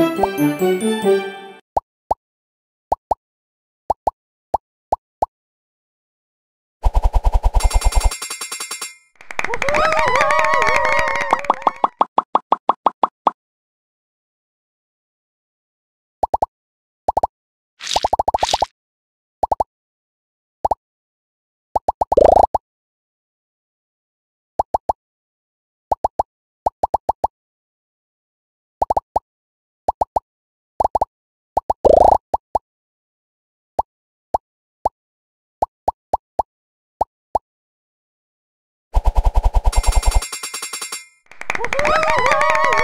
Woohoo! Uhul!